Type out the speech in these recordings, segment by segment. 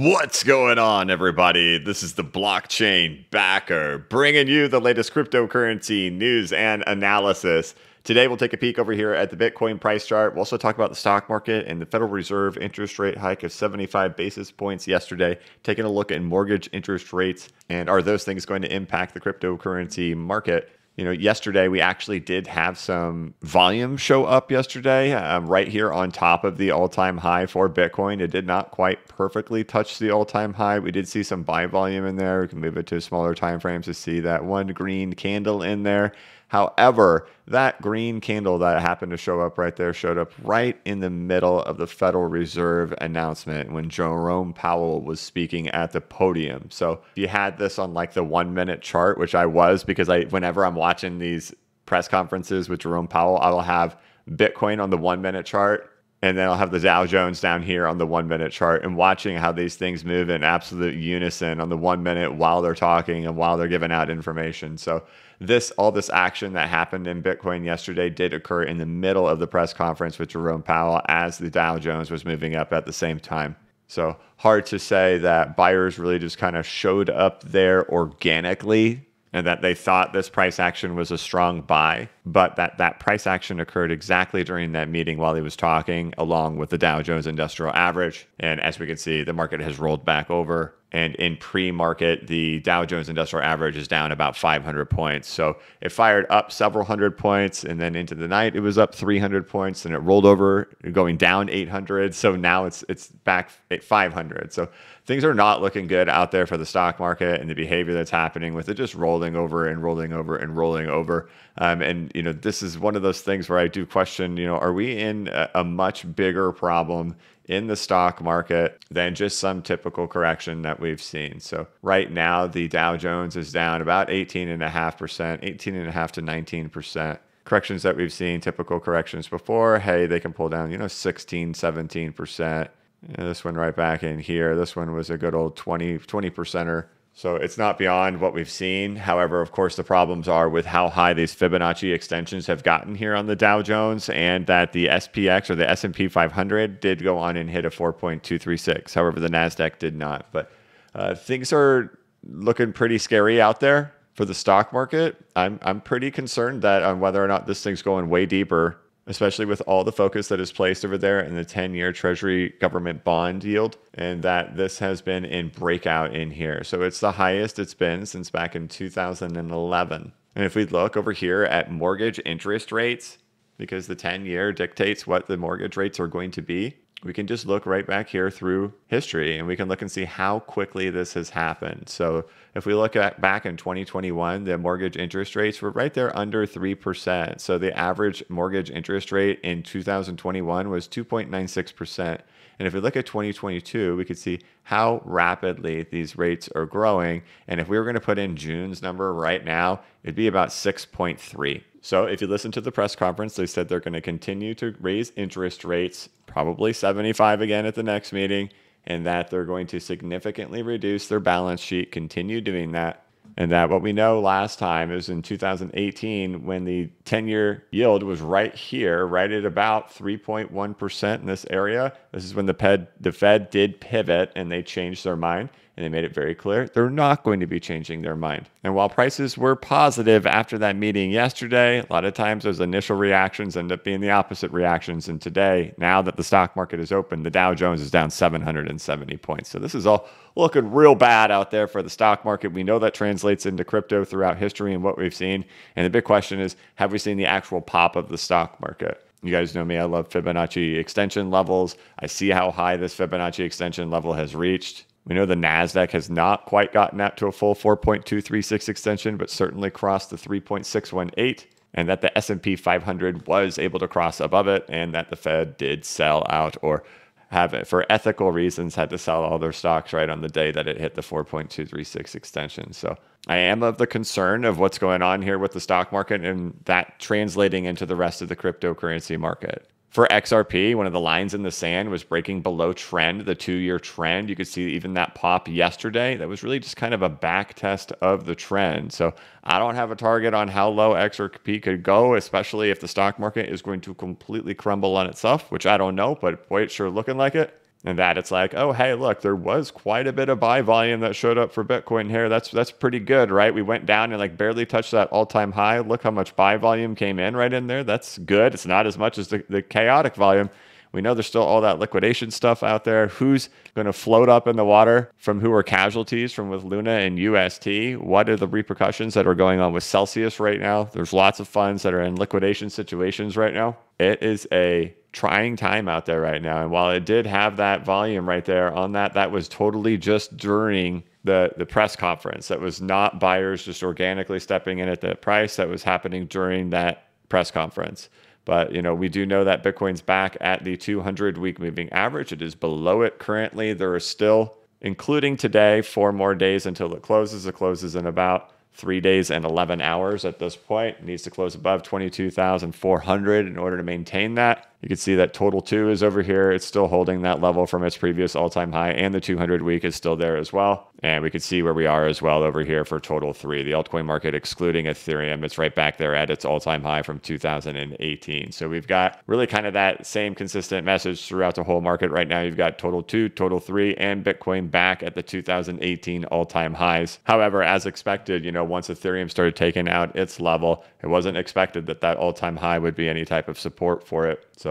What's going on, everybody? This is the blockchain backer bringing you the latest cryptocurrency news and analysis. Today, we'll take a peek over here at the Bitcoin price chart. We'll also talk about the stock market and the Federal Reserve interest rate hike of 75 basis points yesterday, taking a look at mortgage interest rates and are those things going to impact the cryptocurrency market? You know, yesterday we actually did have some volume show up yesterday, um, right here on top of the all-time high for Bitcoin. It did not quite perfectly touch the all-time high. We did see some buy volume in there. We can move it to smaller time frames to see that one green candle in there. However, that green candle that happened to show up right there showed up right in the middle of the Federal Reserve announcement when Jerome Powell was speaking at the podium. So you had this on like the one minute chart, which I was because I whenever I'm watching these press conferences with Jerome Powell, I will have Bitcoin on the one minute chart and then I'll have the Dow Jones down here on the one minute chart and watching how these things move in absolute unison on the one minute while they're talking and while they're giving out information. So this all this action that happened in Bitcoin yesterday did occur in the middle of the press conference with Jerome Powell as the Dow Jones was moving up at the same time. So hard to say that buyers really just kind of showed up there organically and that they thought this price action was a strong buy, but that that price action occurred exactly during that meeting while he was talking, along with the Dow Jones Industrial Average. And as we can see, the market has rolled back over and in pre-market, the Dow Jones Industrial Average is down about 500 points. So it fired up several hundred points, and then into the night it was up 300 points, and it rolled over, going down 800. So now it's it's back at 500. So things are not looking good out there for the stock market and the behavior that's happening with it just rolling over and rolling over and rolling over. Um, and you know, this is one of those things where I do question, you know, are we in a, a much bigger problem in the stock market than just some typical correction that we've seen. So right now, the Dow Jones is down about 18.5%, 18.5 to 19%. Corrections that we've seen, typical corrections before, hey, they can pull down, you know, 16, 17%. This one right back in here. This one was a good old 20, 20 percenter so it's not beyond what we've seen. However, of course, the problems are with how high these Fibonacci extensions have gotten here on the Dow Jones, and that the SPX or the S&P 500 did go on and hit a 4.236. However, the Nasdaq did not. But uh, things are looking pretty scary out there for the stock market. I'm I'm pretty concerned that on whether or not this thing's going way deeper especially with all the focus that is placed over there in the 10 year Treasury government bond yield, and that this has been in breakout in here. So it's the highest it's been since back in 2011. And if we look over here at mortgage interest rates, because the 10 year dictates what the mortgage rates are going to be, we can just look right back here through history and we can look and see how quickly this has happened. So if we look at back in 2021, the mortgage interest rates were right there under 3%. So the average mortgage interest rate in 2021 was 2.96%. And if we look at 2022, we could see how rapidly these rates are growing. And if we were going to put in June's number right now, it'd be about 6.3. So if you listen to the press conference, they said they're going to continue to raise interest rates, probably 75 again at the next meeting, and that they're going to significantly reduce their balance sheet, continue doing that. And that what we know last time is in 2018 when the 10 year yield was right here, right at about 3.1% in this area. This is when the Fed, the Fed did pivot and they changed their mind and they made it very clear they're not going to be changing their mind. And while prices were positive after that meeting yesterday, a lot of times those initial reactions end up being the opposite reactions. And today, now that the stock market is open, the Dow Jones is down 770 points. So this is all looking real bad out there for the stock market. We know that translates into crypto throughout history and what we've seen. And the big question is have we seen the actual pop of the stock market? You guys know me, I love Fibonacci extension levels. I see how high this Fibonacci extension level has reached. We know the Nasdaq has not quite gotten out to a full 4.236 extension, but certainly crossed the 3.618 and that the S&P 500 was able to cross above it and that the Fed did sell out or have it for ethical reasons had to sell all their stocks right on the day that it hit the 4.236 extension. So I am of the concern of what's going on here with the stock market and that translating into the rest of the cryptocurrency market. For XRP, one of the lines in the sand was breaking below trend, the two year trend. You could see even that pop yesterday. That was really just kind of a back test of the trend. So I don't have a target on how low XRP could go, especially if the stock market is going to completely crumble on itself, which I don't know, but boy, it's sure looking like it. And that it's like, oh hey, look, there was quite a bit of buy volume that showed up for Bitcoin here. That's that's pretty good, right? We went down and like barely touched that all-time high. Look how much buy volume came in right in there. That's good. It's not as much as the, the chaotic volume. We know there's still all that liquidation stuff out there. Who's going to float up in the water from who are casualties from with Luna and UST? What are the repercussions that are going on with Celsius right now? There's lots of funds that are in liquidation situations right now. It is a trying time out there right now. And while it did have that volume right there on that, that was totally just during the the press conference. That was not buyers just organically stepping in at the price. That was happening during that press conference. But you know, we do know that Bitcoin's back at the 200 week moving average. It is below it currently. There are still, including today, four more days until it closes. It closes in about three days and 11 hours at this point. It needs to close above 22,400 in order to maintain that. You can see that total two is over here. It's still holding that level from its previous all time high, and the 200 week is still there as well. And we can see where we are as well over here for total three. The altcoin market, excluding Ethereum, it's right back there at its all time high from 2018. So we've got really kind of that same consistent message throughout the whole market right now. You've got total two, total three, and Bitcoin back at the 2018 all time highs. However, as expected, you know, once Ethereum started taking out its level, it wasn't expected that that all time high would be any type of support for it. So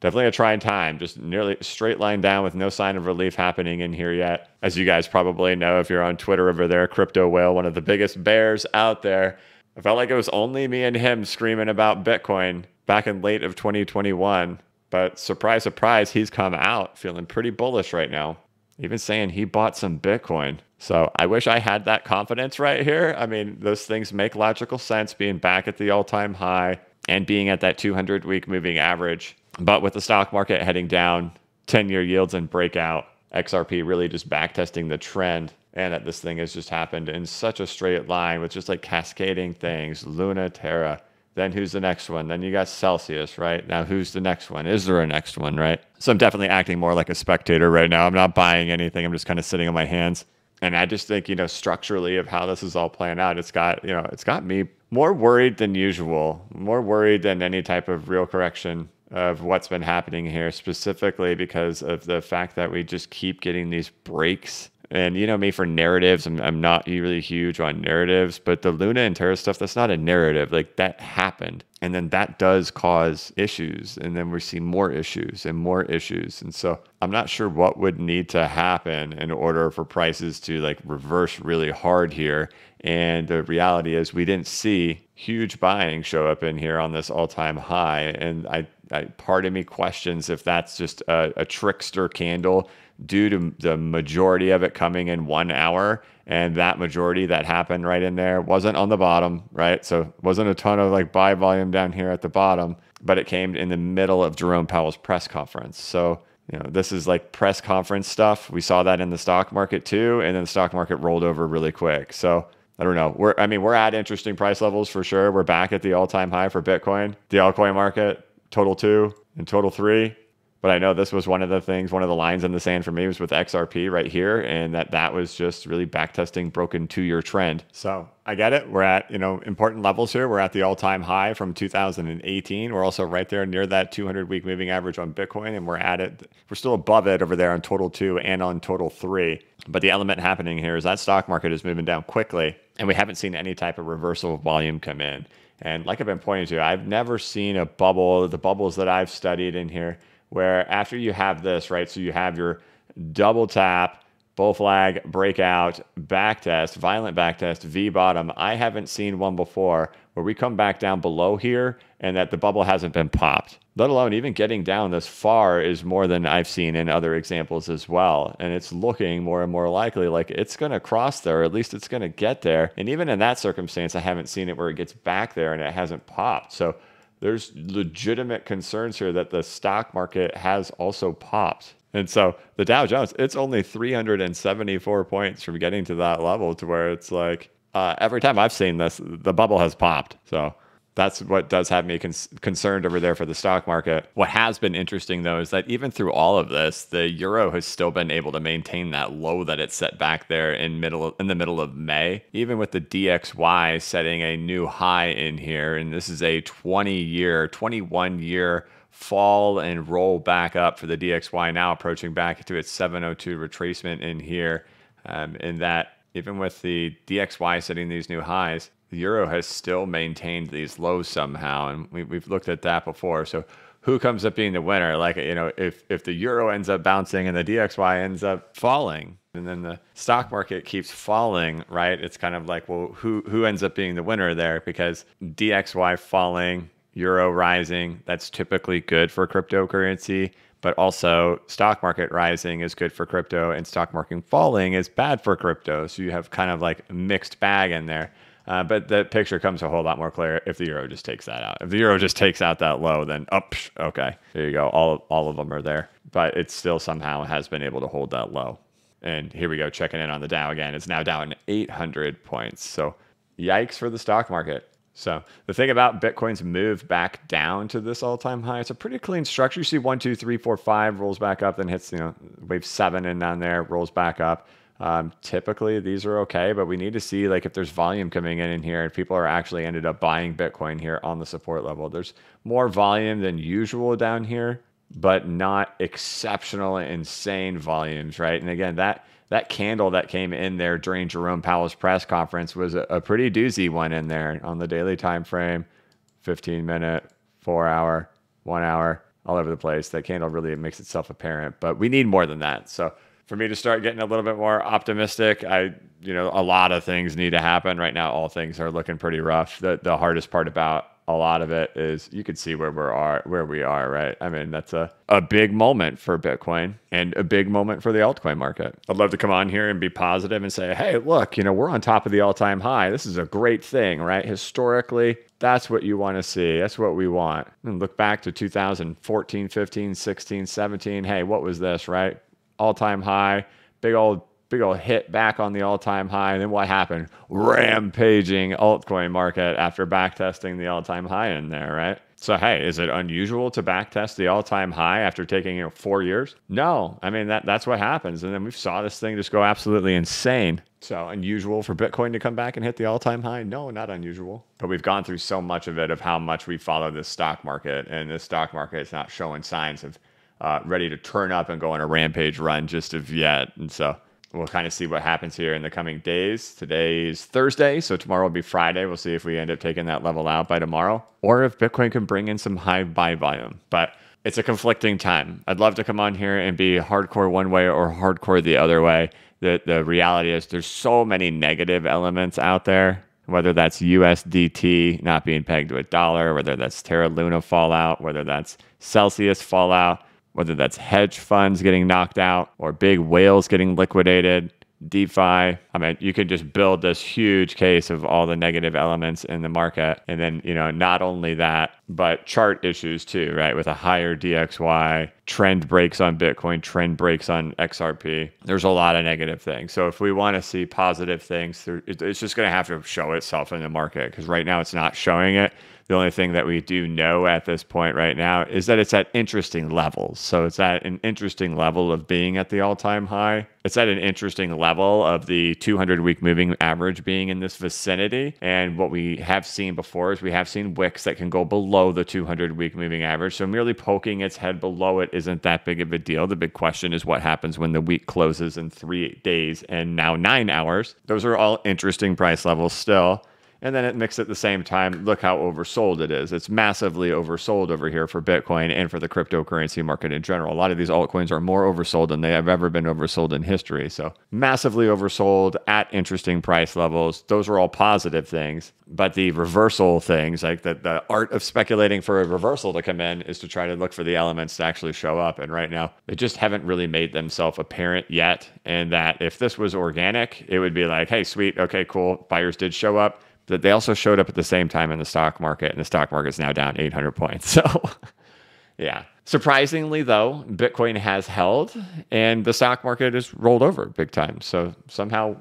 definitely a trying time. Just nearly straight line down with no sign of relief happening in here yet. As you guys probably know, if you're on Twitter over there, Crypto Whale, one of the biggest bears out there. I felt like it was only me and him screaming about Bitcoin back in late of 2021. But surprise, surprise, he's come out feeling pretty bullish right now. Even saying he bought some Bitcoin. So I wish I had that confidence right here. I mean, those things make logical sense being back at the all time high and being at that 200 week moving average. But with the stock market heading down, 10 year yields and breakout, XRP really just backtesting the trend. And that this thing has just happened in such a straight line with just like cascading things Luna, Terra. Then who's the next one? Then you got Celsius, right? Now who's the next one? Is there a next one, right? So I'm definitely acting more like a spectator right now. I'm not buying anything. I'm just kind of sitting on my hands. And I just think, you know, structurally of how this is all playing out, it's got, you know, it's got me more worried than usual, more worried than any type of real correction of what's been happening here, specifically because of the fact that we just keep getting these breaks. And you know me for narratives, I'm, I'm not really huge on narratives, but the Luna and Terra stuff, that's not a narrative. Like that happened. And then that does cause issues. And then we see more issues and more issues. And so I'm not sure what would need to happen in order for prices to like reverse really hard here and the reality is, we didn't see huge buying show up in here on this all time high. And I, I, part of me questions if that's just a, a trickster candle due to the majority of it coming in one hour. And that majority that happened right in there wasn't on the bottom, right? So wasn't a ton of like buy volume down here at the bottom, but it came in the middle of Jerome Powell's press conference. So you know, this is like press conference stuff. We saw that in the stock market too, and then the stock market rolled over really quick. So I don't know. We're I mean, we're at interesting price levels for sure. We're back at the all-time high for Bitcoin, the altcoin market, total two and total three. But I know this was one of the things, one of the lines in the sand for me was with XRP right here, and that that was just really backtesting broken two-year trend. So I get it. We're at you know important levels here. We're at the all-time high from 2018. We're also right there near that 200-week moving average on Bitcoin, and we're at it. We're still above it over there on total two and on total three. But the element happening here is that stock market is moving down quickly, and we haven't seen any type of reversal of volume come in. And like I've been pointing to, I've never seen a bubble. The bubbles that I've studied in here where after you have this, right? So you have your double tap, bull flag, breakout, back test, violent back test, V bottom. I haven't seen one before where we come back down below here and that the bubble hasn't been popped. Let alone even getting down this far is more than I've seen in other examples as well. And it's looking more and more likely like it's going to cross there, or at least it's going to get there. And even in that circumstance, I haven't seen it where it gets back there and it hasn't popped. So there's legitimate concerns here that the stock market has also popped. And so the Dow Jones, it's only 374 points from getting to that level to where it's like uh, every time I've seen this, the bubble has popped. So that's what does have me con- concerned over there for the stock market. What has been interesting though is that even through all of this, the euro has still been able to maintain that low that it set back there in middle in the middle of May, even with the DXY setting a new high in here and this is a 20 year, 21 year fall and roll back up for the DXY now approaching back to its 702 retracement in here. Um, in that, even with the DXY setting these new highs, the euro has still maintained these lows somehow. And we, we've looked at that before. So who comes up being the winner? Like, you know, if, if the euro ends up bouncing and the DXY ends up falling, and then the stock market keeps falling, right? It's kind of like, well, who who ends up being the winner there? Because DXY falling, euro rising, that's typically good for cryptocurrency. But also, stock market rising is good for crypto, and stock market falling is bad for crypto. So you have kind of like a mixed bag in there. Uh, but the picture comes a whole lot more clear if the euro just takes that out. If the euro just takes out that low, then up, oh, okay, there you go. All all of them are there, but it still somehow has been able to hold that low. And here we go, checking in on the Dow again. It's now down 800 points. So yikes for the stock market. So the thing about Bitcoin's move back down to this all-time high, it's a pretty clean structure. You see one, two, three, four, five rolls back up, then hits you know wave seven and down there, rolls back up. Um, typically these are okay, but we need to see like if there's volume coming in in here and people are actually ended up buying Bitcoin here on the support level. There's more volume than usual down here, but not exceptional, insane volumes, right? And again, that that candle that came in there during Jerome Powell's press conference was a, a pretty doozy one in there on the daily time frame, 15 minute, four hour, one hour, all over the place. That candle really makes itself apparent, but we need more than that. So for me to start getting a little bit more optimistic, I, you know, a lot of things need to happen right now. All things are looking pretty rough. The the hardest part about a lot of it is you can see where we are where we are, right? I mean, that's a, a big moment for Bitcoin and a big moment for the altcoin market. I'd love to come on here and be positive and say, hey, look, you know, we're on top of the all-time high. This is a great thing, right? Historically, that's what you want to see. That's what we want. And look back to 2014, 15, 16, 17. Hey, what was this, right? all time high, big old big old hit back on the all time high. And then what happened? Rampaging altcoin market after backtesting the all time high in there, right? So hey, is it unusual to backtest the all time high after taking you know four years? No, I mean that that's what happens. And then we saw this thing just go absolutely insane. So unusual for Bitcoin to come back and hit the all time high? No, not unusual. But we've gone through so much of it of how much we follow this stock market, and this stock market is not showing signs of uh, ready to turn up and go on a rampage run just of yet. And so we'll kind of see what happens here in the coming days. Today's Thursday, so tomorrow will be Friday. We'll see if we end up taking that level out by tomorrow or if Bitcoin can bring in some high buy volume. But it's a conflicting time. I'd love to come on here and be hardcore one way or hardcore the other way. The, the reality is there's so many negative elements out there whether that's USDT not being pegged to a dollar, whether that's Terra Luna fallout, whether that's Celsius fallout, whether that's hedge funds getting knocked out or big whales getting liquidated, DeFi. I mean, you could just build this huge case of all the negative elements in the market. And then, you know, not only that, but chart issues too, right? With a higher DXY, trend breaks on Bitcoin, trend breaks on XRP. There's a lot of negative things. So if we want to see positive things, it's just going to have to show itself in the market because right now it's not showing it. The only thing that we do know at this point right now is that it's at interesting levels. So it's at an interesting level of being at the all time high. It's at an interesting level of the 200 week moving average being in this vicinity. And what we have seen before is we have seen wicks that can go below the 200 week moving average. So merely poking its head below it isn't that big of a deal. The big question is what happens when the week closes in three days and now nine hours. Those are all interesting price levels still and then it mixed at the same time. Look how oversold it is. It's massively oversold over here for Bitcoin and for the cryptocurrency market in general. A lot of these altcoins are more oversold than they have ever been oversold in history. So, massively oversold at interesting price levels. Those are all positive things. But the reversal things, like the, the art of speculating for a reversal to come in, is to try to look for the elements to actually show up. And right now, they just haven't really made themselves apparent yet. And that if this was organic, it would be like, hey, sweet, okay, cool, buyers did show up that they also showed up at the same time in the stock market, and the stock market is now down 800 points. So, yeah. Surprisingly, though, Bitcoin has held, and the stock market has rolled over big time. So somehow,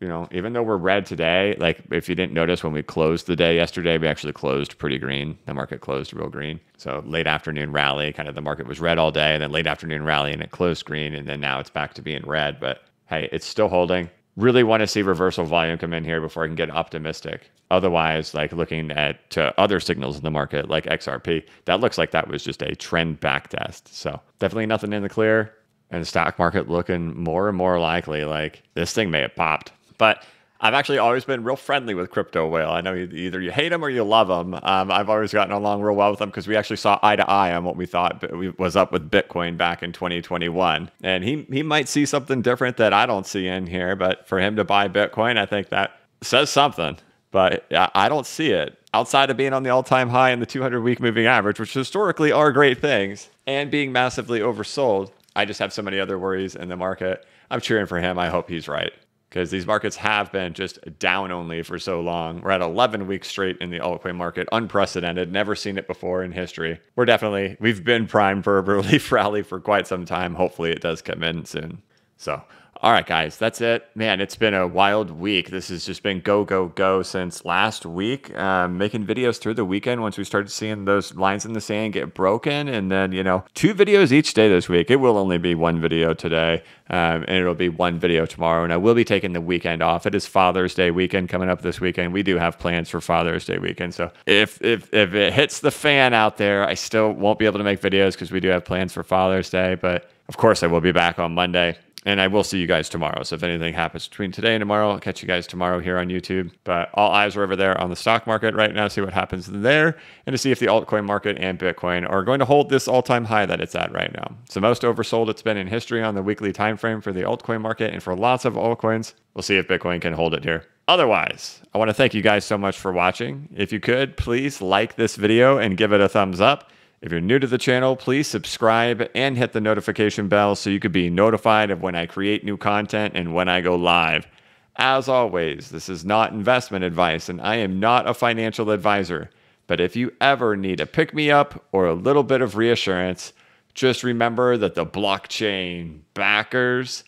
you know, even though we're red today, like if you didn't notice when we closed the day yesterday, we actually closed pretty green. The market closed real green. So late afternoon rally, kind of the market was red all day, and then late afternoon rally, and it closed green, and then now it's back to being red. But hey, it's still holding really want to see reversal volume come in here before I can get optimistic. Otherwise, like looking at other signals in the market like XRP, that looks like that was just a trend back test. So definitely nothing in the clear. And the stock market looking more and more likely like this thing may have popped. But I've actually always been real friendly with Crypto Whale. I know either you hate him or you love him. Um, I've always gotten along real well with him because we actually saw eye to eye on what we thought was up with Bitcoin back in 2021. And he, he might see something different that I don't see in here, but for him to buy Bitcoin, I think that says something. But I don't see it outside of being on the all time high and the 200 week moving average, which historically are great things, and being massively oversold. I just have so many other worries in the market. I'm cheering for him. I hope he's right because these markets have been just down only for so long. We're at 11 weeks straight in the altcoin market, unprecedented, never seen it before in history. We're definitely, we've been primed for a relief rally for quite some time. Hopefully it does come in soon. So all right, guys, that's it. Man, it's been a wild week. This has just been go, go, go since last week. Um, making videos through the weekend once we started seeing those lines in the sand get broken. And then, you know, two videos each day this week. It will only be one video today, um, and it'll be one video tomorrow. And I will be taking the weekend off. It is Father's Day weekend coming up this weekend. We do have plans for Father's Day weekend. So if, if, if it hits the fan out there, I still won't be able to make videos because we do have plans for Father's Day. But of course, I will be back on Monday and I will see you guys tomorrow. So if anything happens between today and tomorrow, I'll catch you guys tomorrow here on YouTube. But all eyes are over there on the stock market right now, see what happens there, and to see if the altcoin market and Bitcoin are going to hold this all-time high that it's at right now. It's the most oversold it's been in history on the weekly time frame for the altcoin market and for lots of altcoins. We'll see if Bitcoin can hold it here. Otherwise, I want to thank you guys so much for watching. If you could, please like this video and give it a thumbs up. If you're new to the channel, please subscribe and hit the notification bell so you could be notified of when I create new content and when I go live. As always, this is not investment advice and I am not a financial advisor. But if you ever need a pick me up or a little bit of reassurance, just remember that the blockchain backers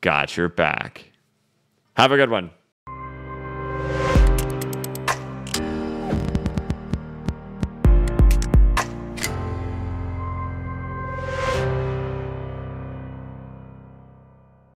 got your back. Have a good one.